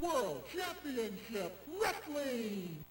World Championship Wrestling!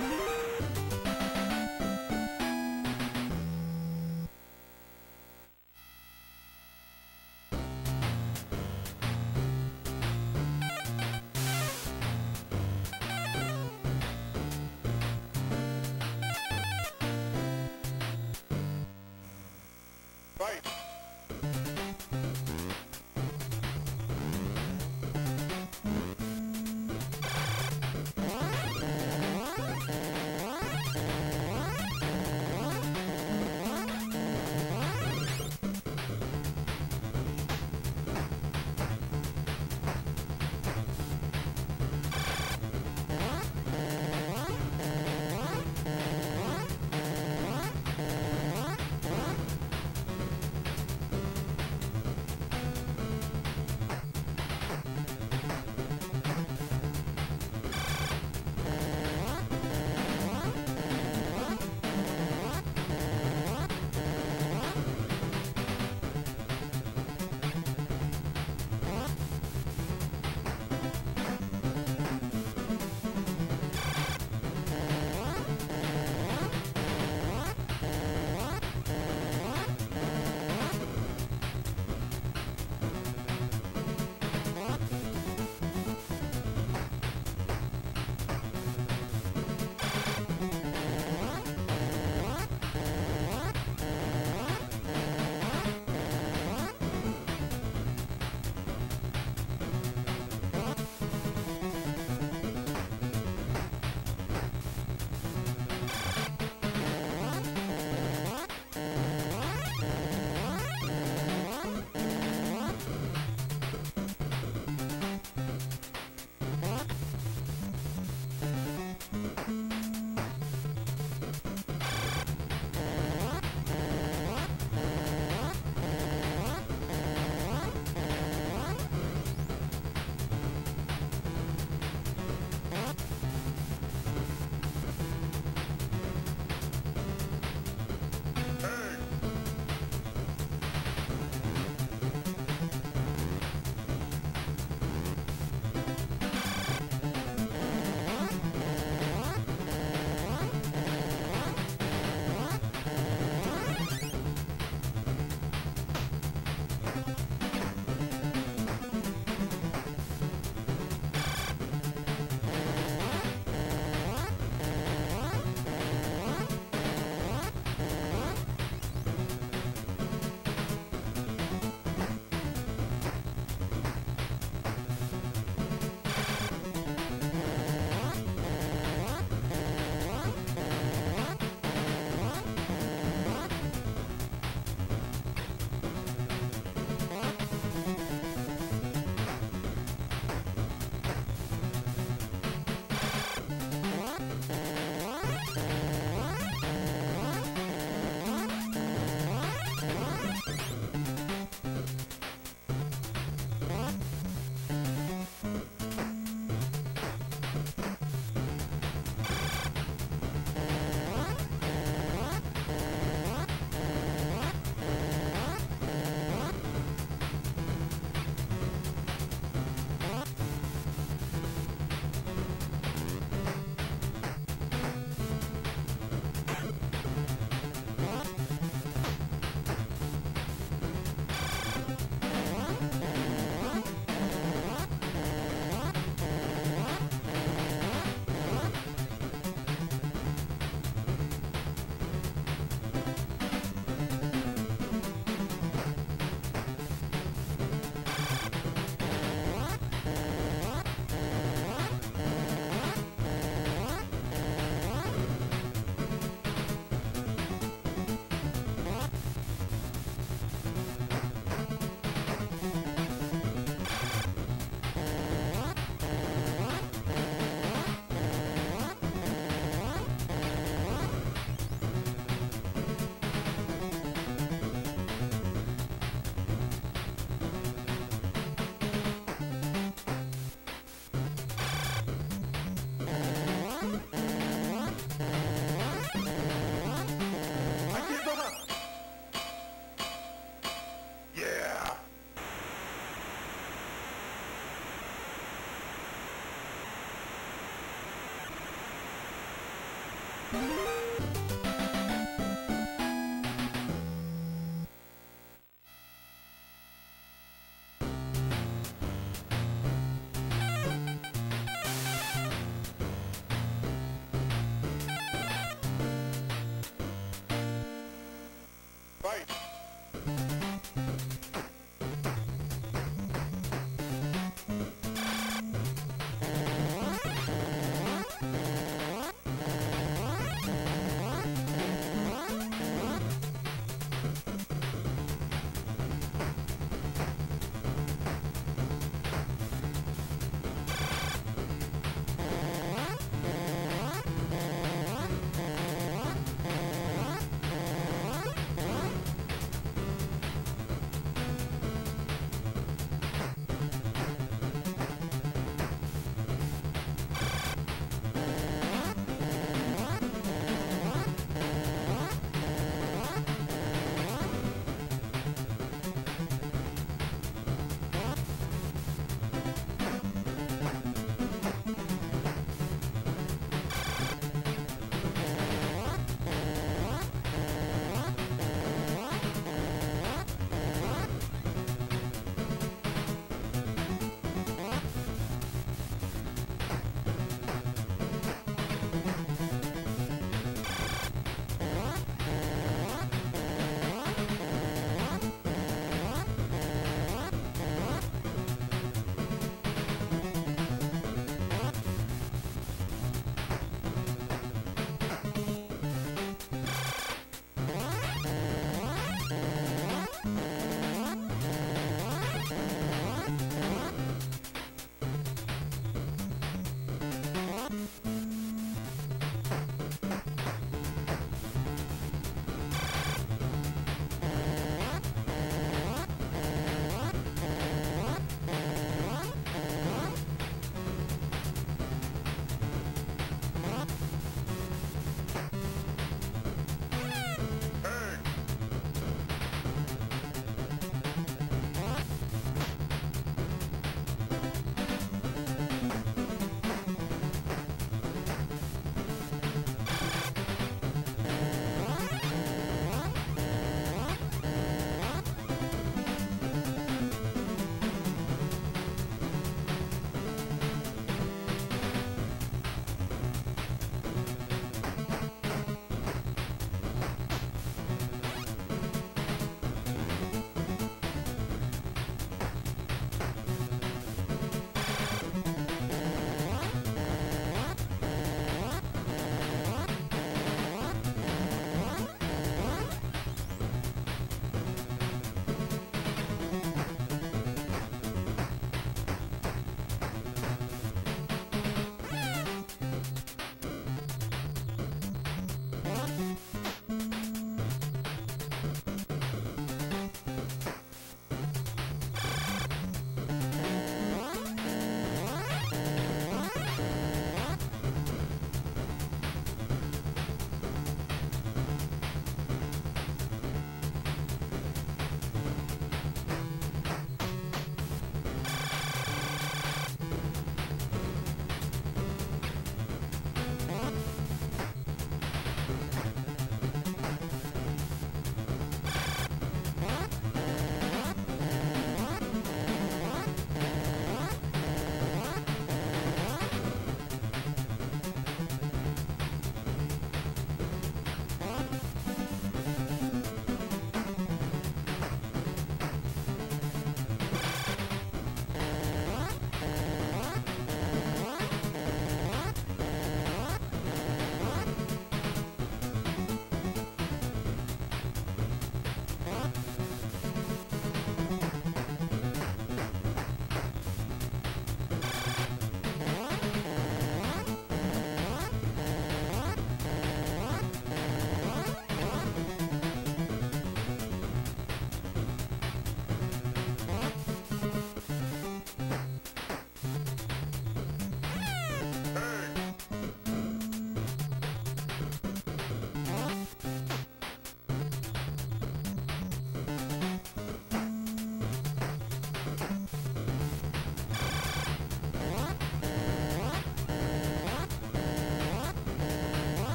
Fight!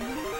Fight! Hey!